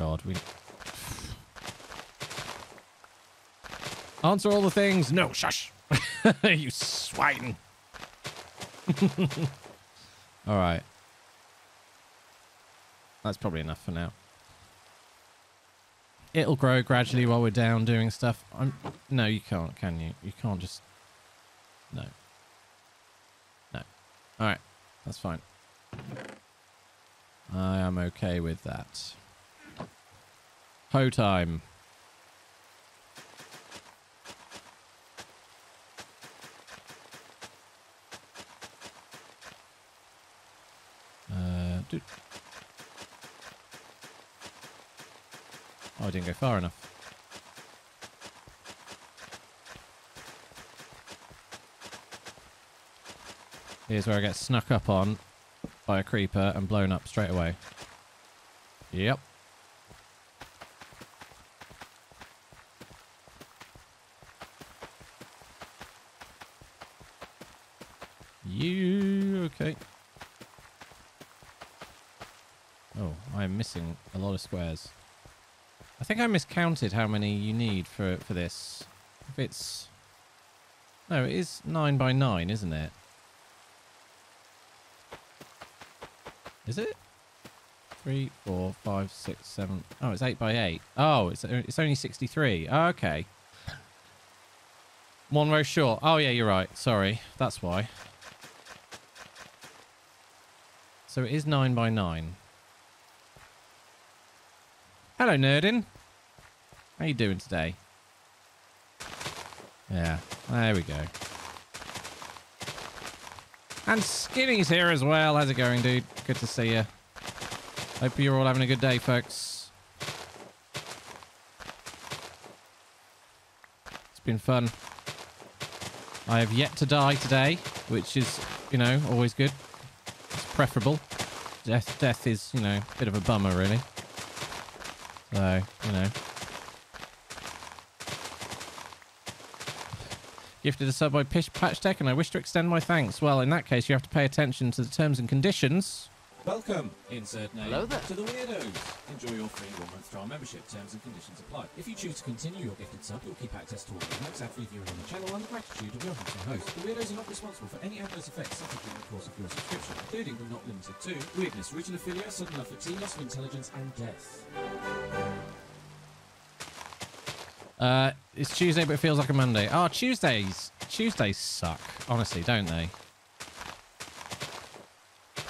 God, we. Answer all the things. No, shush. you swine. all right. That's probably enough for now. It'll grow gradually while we're down doing stuff. I'm no, you can't, can you? You can't just no. No. All right, that's fine. I am okay with that. Ho time. Uh, do- oh, I didn't go far enough. Here's where I get snuck up on by a creeper and blown up straight away. Yep. You okay? Oh, I'm missing a lot of squares. I think I miscounted how many you need for for this. If it's no, it is nine by nine, isn't it? Is it? Three, four, five, six, seven. Oh, it's eight by eight. Oh, it's it's only sixty-three. Oh, okay. One row short. Oh yeah, you're right. Sorry, that's why. So it is nine by nine. Hello, Nerdin. How you doing today? Yeah, there we go. And Skinny's here as well. How's it going, dude? Good to see you. Hope you're all having a good day, folks. It's been fun. I have yet to die today, which is, you know, always good. It's preferable. Death, death is, you know, a bit of a bummer, really. So, you know. Gifted a sub by Pish Patch Tech, and I wish to extend my thanks. Well, in that case, you have to pay attention to the terms and conditions. Welcome, insert name, Hello there. to the Weirdos. Enjoy your free one-month trial membership. Terms and conditions apply. If you choose to continue your gifted sub, you'll keep access to all the notes, ad-free viewing on the channel, and the gratitude of your hosting host. The Weirdos are not responsible for any adverse effects suffered during the course of your subscription, including but not limited to weirdness, regionophilia, sudden love for tea, loss of intelligence, and death. Uh, it's Tuesday, but it feels like a Monday. Oh, Tuesdays. Tuesdays suck, honestly, don't they?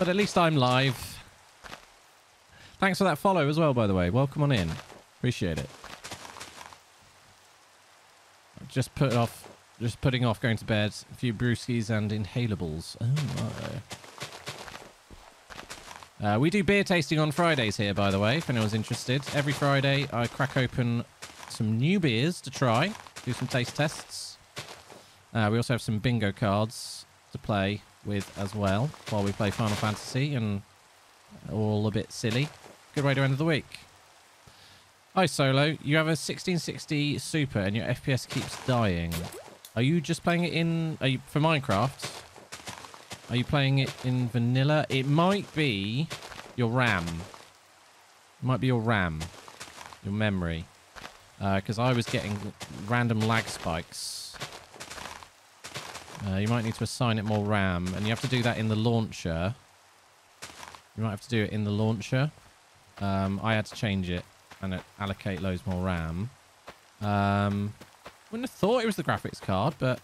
But at least I'm live. Thanks for that follow as well, by the way. Welcome on in. Appreciate it. Just put off, just putting off going to bed. A few brewskis and inhalables. Oh my. Uh, we do beer tasting on Fridays here, by the way, if anyone's interested. Every Friday, I crack open some new beers to try, do some taste tests. Uh, we also have some bingo cards to play with as well while we play Final Fantasy and all a bit silly. Good way to end of the week. Hi, Solo. You have a 1660 Super and your FPS keeps dying. Are you just playing it in... Are you, for Minecraft? Are you playing it in vanilla? It might be your RAM. It might be your RAM. Your memory uh, because I was getting random lag spikes. Uh, you might need to assign it more RAM, and you have to do that in the launcher. You might have to do it in the launcher. Um, I had to change it and it allocate loads more RAM. Um, wouldn't have thought it was the graphics card, but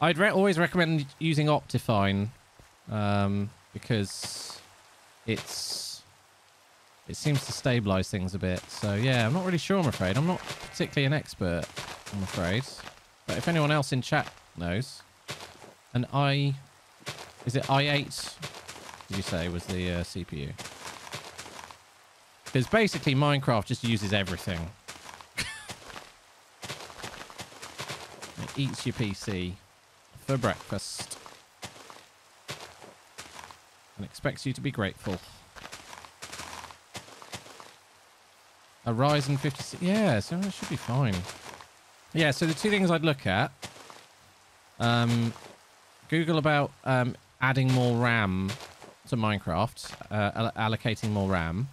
I'd re always recommend using Optifine um, because it's it seems to stabilize things a bit. So yeah, I'm not really sure, I'm afraid. I'm not particularly an expert, I'm afraid. But if anyone else in chat knows, an i... Is it i8, did you say, was the uh, CPU? Because basically Minecraft just uses everything. it eats your PC for breakfast. And expects you to be grateful. A Ryzen 56. Yeah, so it should be fine. Yeah, so the two things I'd look at. Um, Google about um, adding more RAM to Minecraft, uh, allocating more RAM.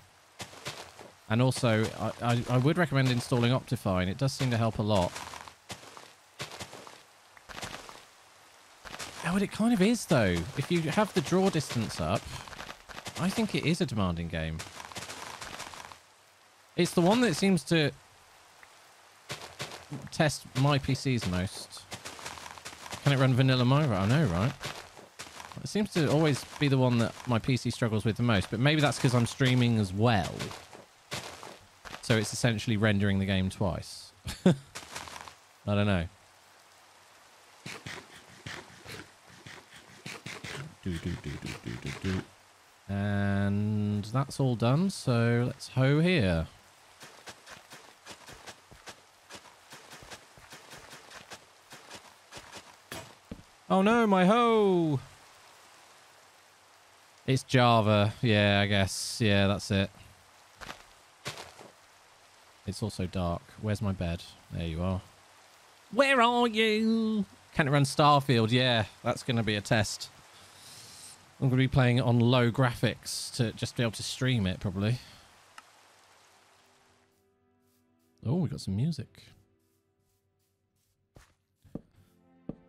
And also, I, I, I would recommend installing Optifine. It does seem to help a lot. Well, it kind of is, though. If you have the draw distance up, I think it is a demanding game. It's the one that seems to test my PCs most. Can it run Vanilla Myra? I know, right? It seems to always be the one that my PC struggles with the most, but maybe that's because I'm streaming as well. So it's essentially rendering the game twice. I don't know. Do, do, do. And that's all done, so let's hoe here. Oh no, my hoe! It's Java. Yeah, I guess. Yeah, that's it. It's also dark. Where's my bed? There you are. Where are you? Can it run Starfield? Yeah, that's going to be a test. I'm going to be playing on low graphics to just be able to stream it, probably. Oh, we got some music.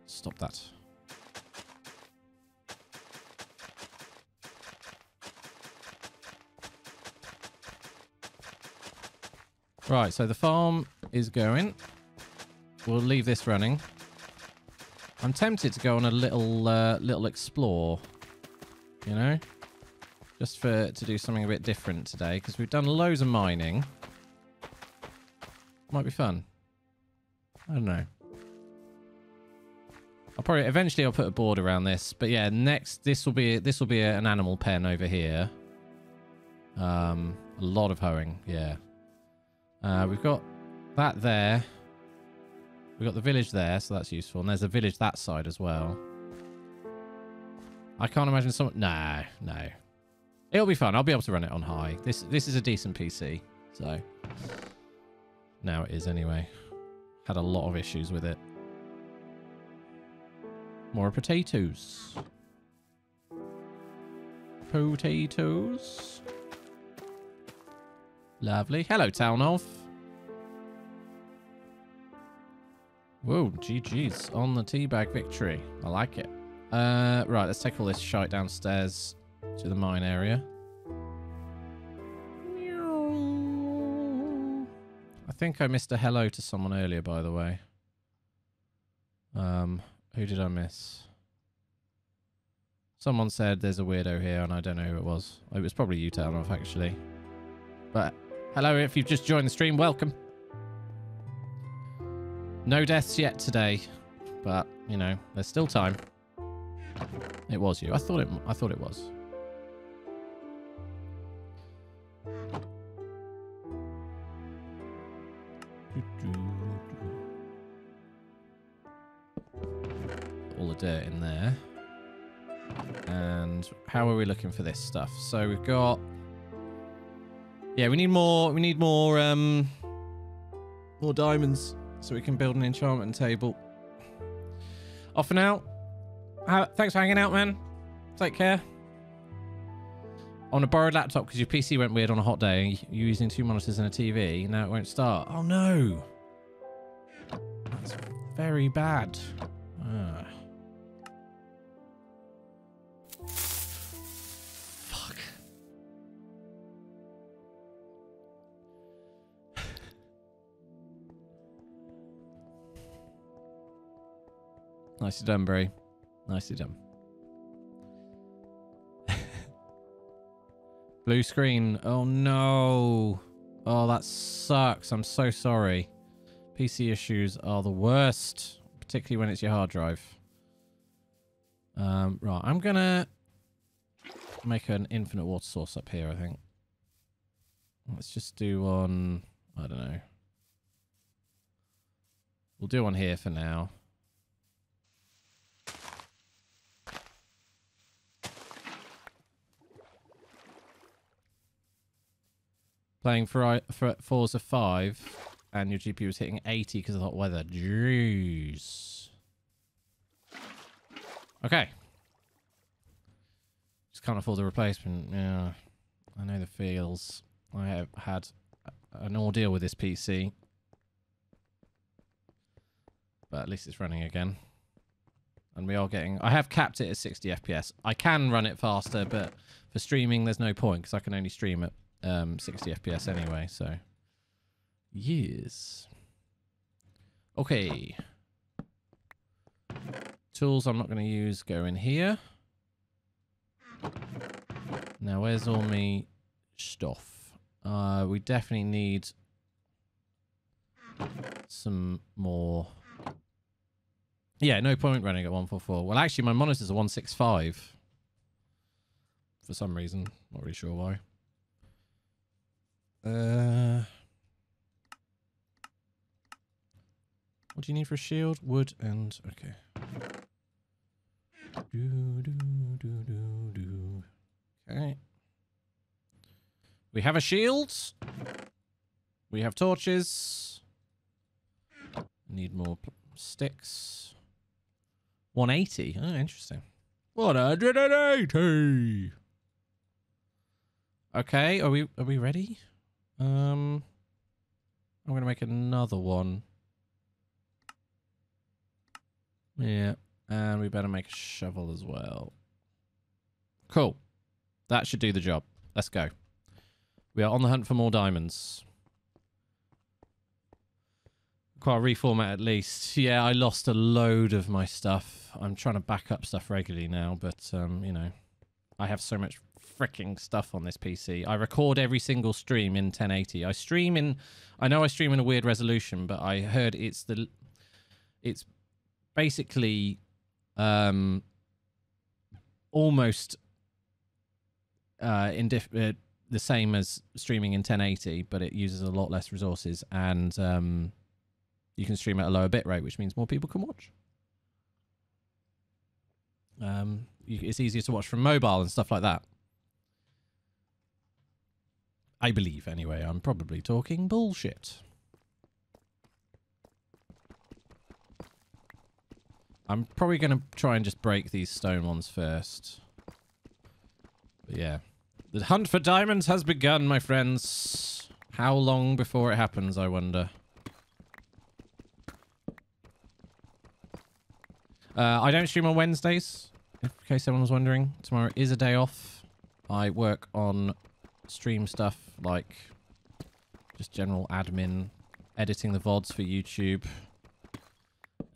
Stop that. Right, so the farm is going. We'll leave this running. I'm tempted to go on a little uh, little explore, you know, just for to do something a bit different today because we've done loads of mining. Might be fun. I don't know. I'll probably eventually I'll put a board around this, but yeah, next this will be this will be an animal pen over here. Um, a lot of hoeing, yeah. Uh, we've got that there. We've got the village there, so that's useful. And there's a village that side as well. I can't imagine someone... No, no. It'll be fun. I'll be able to run it on high. This this is a decent PC, so... Now it is anyway. Had a lot of issues with it. More potatoes. Potatoes. Lovely. Hello, Town of. Whoa, GG's on the teabag victory. I like it. Uh, right, let's take all this shite downstairs to the mine area. I think I missed a hello to someone earlier, by the way. Um, who did I miss? Someone said there's a weirdo here, and I don't know who it was. It was probably you, Town of, actually. But hello, if you've just joined the stream, welcome. No deaths yet today, but you know, there's still time. It was you. I thought it. I thought it was. All the dirt in there. And how are we looking for this stuff? So we've got. Yeah, we need more. We need more. Um, more diamonds so we can build an enchantment table. Off and out. Uh, thanks for hanging out, man. Take care. On a borrowed laptop because your PC went weird on a hot day. You're using two monitors and a TV. Now it won't start. Oh no. That's very bad. Ah. Nicely done, Bray. Nicely done. Blue screen. Oh no. Oh, that sucks. I'm so sorry. PC issues are the worst, particularly when it's your hard drive. Um, right, I'm gonna make an infinite water source up here, I think. Let's just do one, I don't know. We'll do one here for now. Playing for, for Forza 5 and your GPU was hitting 80 because of hot weather. Jeez. Okay. Just can't afford the replacement. Yeah. I know the feels. I have had an ordeal with this PC. But at least it's running again. And we are getting... I have capped it at 60 FPS. I can run it faster, but for streaming, there's no point because I can only stream at um, 60 FPS anyway, so... Yes. Okay. Tools I'm not going to use go in here. Now, where's all me stuff? Uh, we definitely need some more. Yeah, no point running at 144. Well, actually, my monitors are 165. For some reason. Not really sure why. Uh... What do you need for a shield? Wood and... Okay. Do, do, do, do, do. Okay. We have a shield. We have torches. Need more sticks. 180. Oh, interesting. 180. Okay, are we are we ready? Um I'm going to make another one. Yeah. And we better make a shovel as well. Cool. That should do the job. Let's go. We are on the hunt for more diamonds. Quite a reformat at least. Yeah, I lost a load of my stuff. I'm trying to back up stuff regularly now, but, um, you know, I have so much freaking stuff on this PC. I record every single stream in 1080. I stream in, I know I stream in a weird resolution, but I heard it's the, it's basically um, almost uh, uh, the same as streaming in 1080, but it uses a lot less resources, and um, you can stream at a lower bit rate, which means more people can watch. Um, it's easier to watch from mobile and stuff like that. I believe, anyway. I'm probably talking bullshit. I'm probably going to try and just break these stone ones first. But yeah. The hunt for diamonds has begun, my friends. How long before it happens, I wonder. Uh, I don't stream on Wednesdays, in case anyone was wondering. Tomorrow is a day off. I work on stream stuff like just general admin, editing the VODs for YouTube.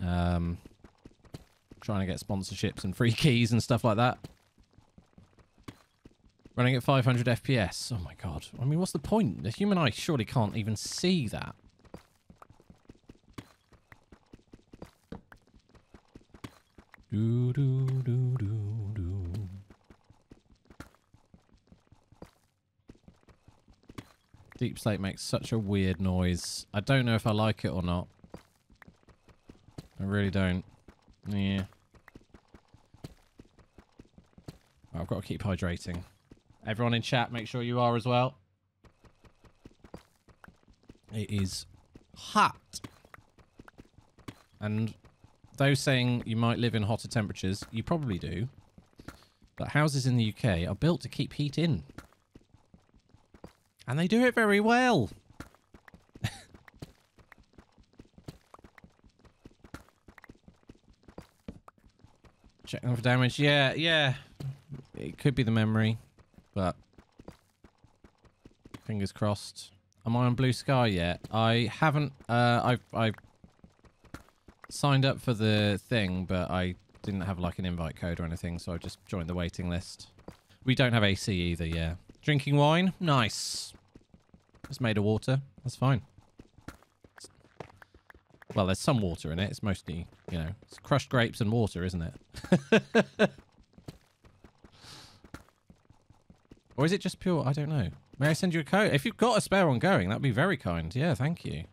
Um, trying to get sponsorships and free keys and stuff like that. Running at 500 FPS. Oh my god. I mean, what's the point? The human eye surely can't even see that. Do do do do do. Deepslate makes such a weird noise. I don't know if I like it or not. I really don't. Yeah. I've got to keep hydrating. Everyone in chat, make sure you are as well. It is hot. And those saying you might live in hotter temperatures, you probably do. But houses in the UK are built to keep heat in. And they do it very well. Checking for damage. Yeah, yeah. It could be the memory, but fingers crossed. Am I on Bluesky yet? I haven't. Uh, I've I've signed up for the thing, but I didn't have like an invite code or anything, so I just joined the waiting list. We don't have AC either. Yeah. Drinking wine, nice. It's made of water. That's fine. Well, there's some water in it. It's mostly, you know, it's crushed grapes and water, isn't it? or is it just pure? I don't know. May I send you a coat? If you've got a spare one going, that'd be very kind. Yeah, thank you.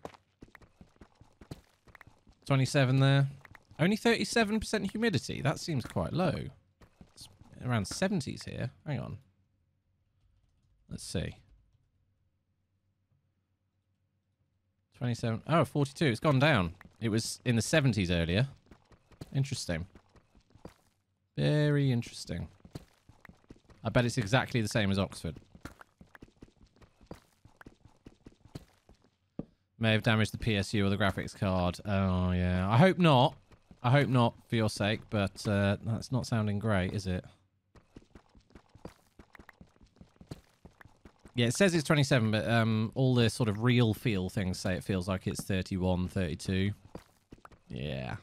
27 there. Only 37% humidity. That seems quite low. It's around 70s here. Hang on. Let's see. 27. Oh, 42. It's gone down. It was in the 70s earlier. Interesting. Very interesting. I bet it's exactly the same as Oxford. May have damaged the PSU or the graphics card. Oh, yeah. I hope not. I hope not for your sake, but uh, that's not sounding great, is it? Yeah, it says it's 27, but um, all the sort of real feel things say it feels like it's 31, 32. Yeah.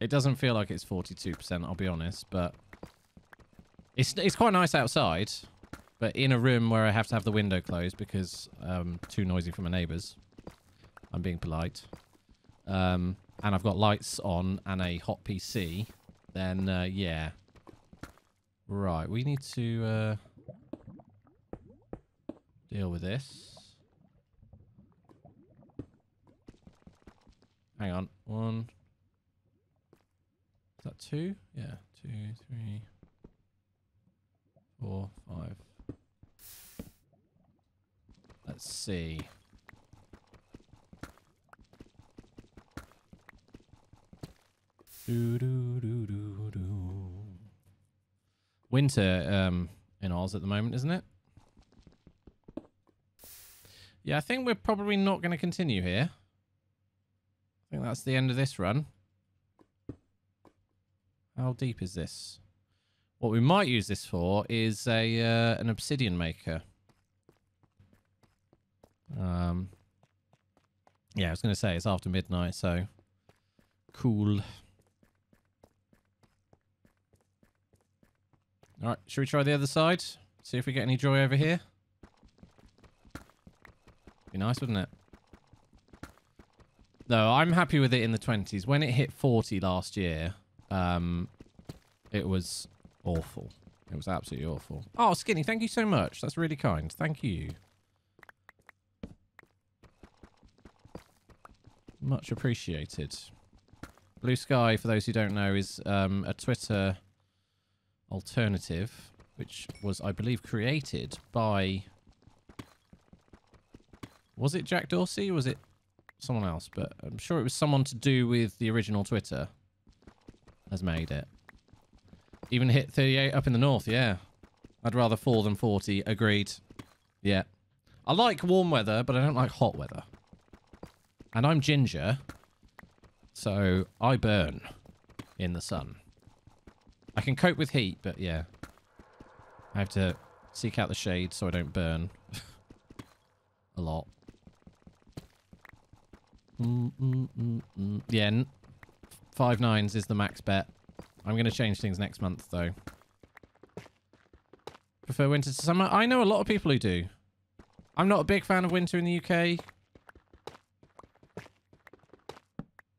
It doesn't feel like it's 42%, I'll be honest, but it's it's quite nice outside, but in a room where I have to have the window closed because um too noisy for my neighbors. I'm being polite. Um and I've got lights on and a hot PC, then uh, yeah. Right, we need to uh deal with this. Hang on. One, is that two? Yeah. Two, three, four, five. Let's see. Do, do, Winter um, in Oz at the moment, isn't it? Yeah, I think we're probably not going to continue here. I think that's the end of this run. How deep is this? What we might use this for is a uh, an obsidian maker. Um, yeah, I was going to say it's after midnight, so cool. All right, should we try the other side? See if we get any joy over here. Be nice, wouldn't it? No, I'm happy with it in the 20s. When it hit 40 last year, um, it was awful. It was absolutely awful. Oh, Skinny, thank you so much. That's really kind. Thank you. Much appreciated. Bluesky, for those who don't know, is um, a Twitter alternative, which was, I believe, created by... Was it Jack Dorsey? was it someone else? But I'm sure it was someone to do with the original Twitter has made it. Even hit 38 up in the north, yeah. I'd rather 4 than 40. Agreed. Yeah. I like warm weather, but I don't like hot weather. And I'm ginger, so I burn in the sun. I can cope with heat, but yeah. I have to seek out the shade so I don't burn a lot. Mm, mm, mm, yeah, five nines is the max bet. I'm going to change things next month, though. Prefer winter to summer? I know a lot of people who do. I'm not a big fan of winter in the UK.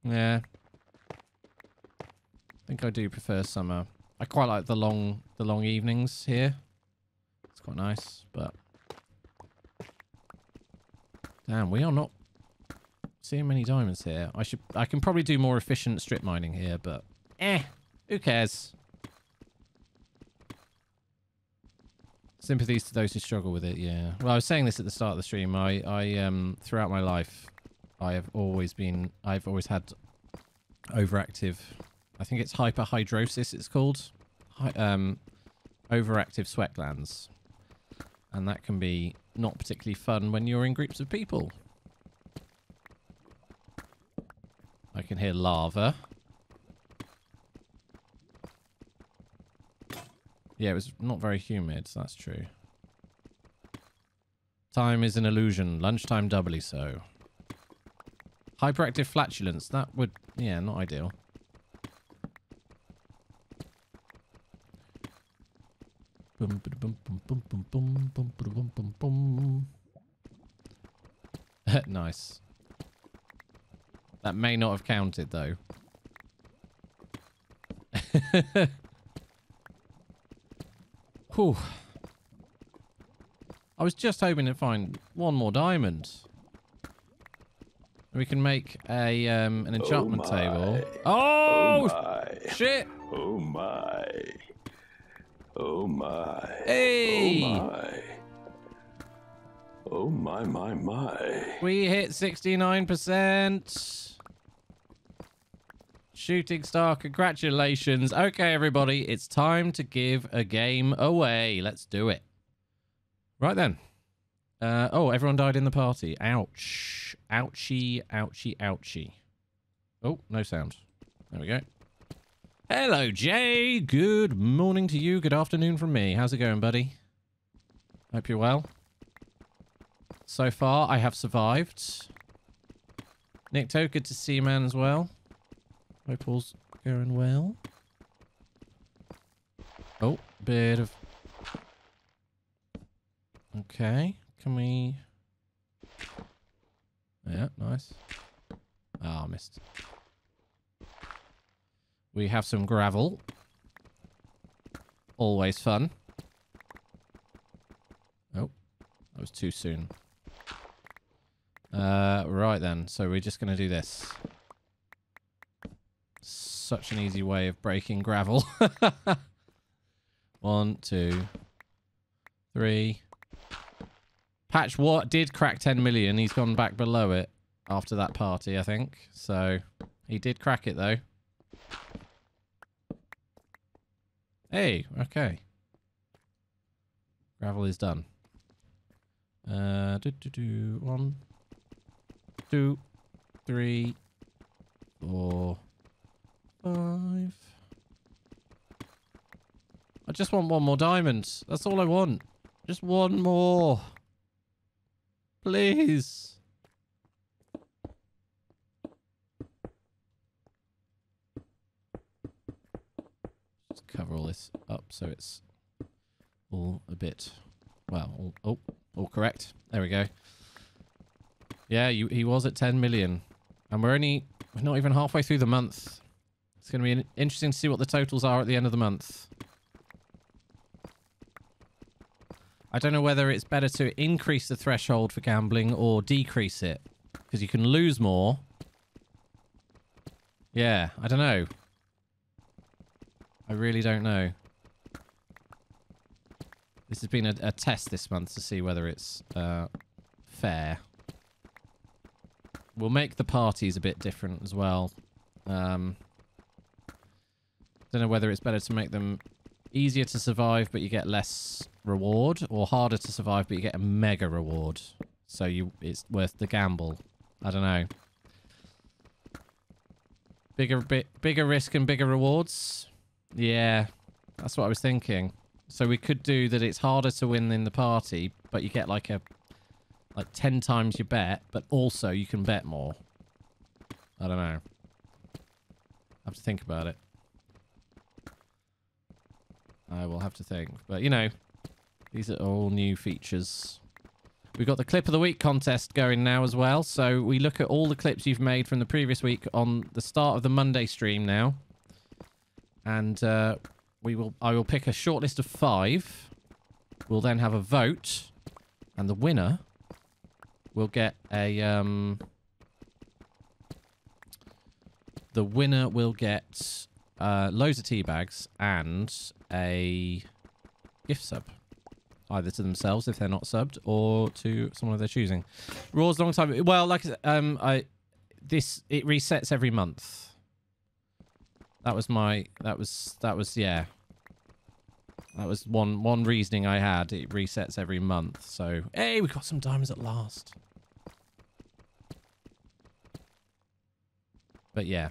Yeah. I think I do prefer summer. I quite like the long the long evenings here. It's quite nice, but Damn, we are not seeing many diamonds here. I should I can probably do more efficient strip mining here, but eh, who cares? Sympathies to those who struggle with it, yeah. Well, I was saying this at the start of the stream. I, I um, throughout my life, I have always been, I've always had overactive, I think it's hyperhidrosis it's called. Hi, um, overactive sweat glands. And that can be not particularly fun when you're in groups of people. I can hear lava. Yeah, it was not very humid, so that's true. Time is an illusion. Lunchtime doubly so. Hyperactive flatulence. That would... Yeah, not ideal. Nice. That may not have counted, though. Whew. I was just hoping to find one more diamond. We can make a um, an enchantment oh table. Oh, Oh, shit! Oh my. Oh my. Hey! Oh my. Oh my my my. We hit 69%. Shooting star, congratulations. Okay, everybody, it's time to give a game away. Let's do it. Right then. Uh, oh, everyone died in the party. Ouch. Ouchie, ouchie, ouchie. Oh, no sound. There we go. Hello, Jay. Good morning to you. Good afternoon from me. How's it going, buddy? Hope you're well. So far, I have survived. Nick To, good to see you, man, as well. Hope all's going well. Oh, bit of... Okay. Can we... Yeah, nice. Ah, missed. We have some gravel. Always fun. Oh, that was too soon. Uh, right then. So we're just going to do this. Such an easy way of breaking gravel. One, two, three. Patch what did crack 10 million. He's gone back below it after that party, I think. So he did crack it though. Hey, okay. Gravel is done. Uh, do, do, do. One, two, three, four, five. I just want one more diamond. That's all I want. Just one more. Please. Cover all this up so it's all a bit, well, all, oh, all correct. There we go. Yeah, you, he was at 10 million. And we're only, we're not even halfway through the month. It's going to be interesting to see what the totals are at the end of the month. I don't know whether it's better to increase the threshold for gambling or decrease it. Because you can lose more. Yeah, I don't know. I really don't know. This has been a, a test this month to see whether it's uh, fair. We'll make the parties a bit different as well. Um, don't know whether it's better to make them easier to survive but you get less reward or harder to survive but you get a mega reward. So you it's worth the gamble. I don't know. Bigger bit bigger risk and bigger rewards. Yeah. That's what I was thinking. So we could do that it's harder to win in the party, but you get like a like 10 times your bet, but also you can bet more. I don't know. I have to think about it. I will have to think. But, you know, these are all new features. We've got the clip of the week contest going now as well. So we look at all the clips you've made from the previous week on the start of the Monday stream now. And uh, we will I will pick a short list of five. We'll then have a vote. And the winner will get a... Um, the winner will get uh, loads of tea bags and a gift sub. Either to themselves if they're not subbed, or to someone of their choosing. Raw's long time. Well, like um, I this it resets every month. That was my. That was that was yeah. That was one one reasoning I had. It resets every month. So hey, we got some diamonds at last. But yeah,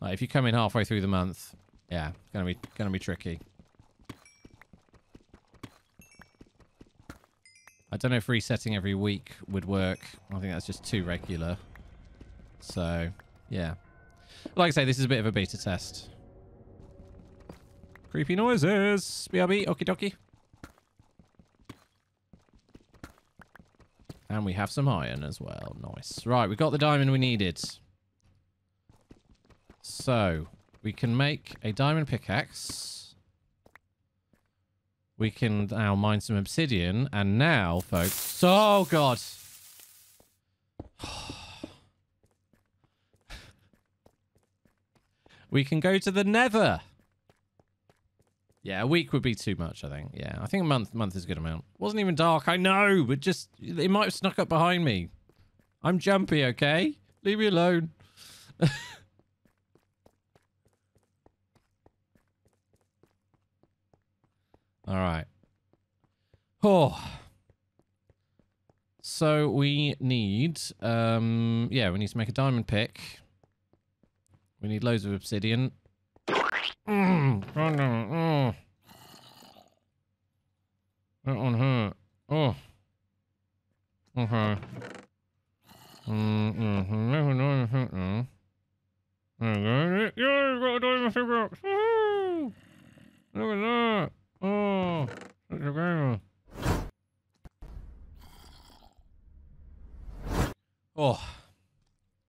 like if you come in halfway through the month, yeah, it's gonna be gonna be tricky. I don't know if resetting every week would work. I think that's just too regular. So, yeah. Like I say, this is a bit of a beta test. Creepy noises. BRB, okie dokie. And we have some iron as well. Nice. Right, we got the diamond we needed. So, we can make a diamond pickaxe. We can now mine some obsidian. And now, folks... Oh, God. Oh, we can go to the nether. Yeah, a week would be too much, I think. Yeah, I think a month month is a good amount. Wasn't even dark, I know, but just... It might have snuck up behind me. I'm jumpy, okay? Leave me alone. All right. Oh. So we need, um, yeah, we need to make a diamond pick. We need loads of obsidian. Mm, oh, no, oh. That one hurt. Oh. Okay. Mm, anything now. Okay. Yeah, we've got a diamond! Look at that. Oh, such a gamer. Oh,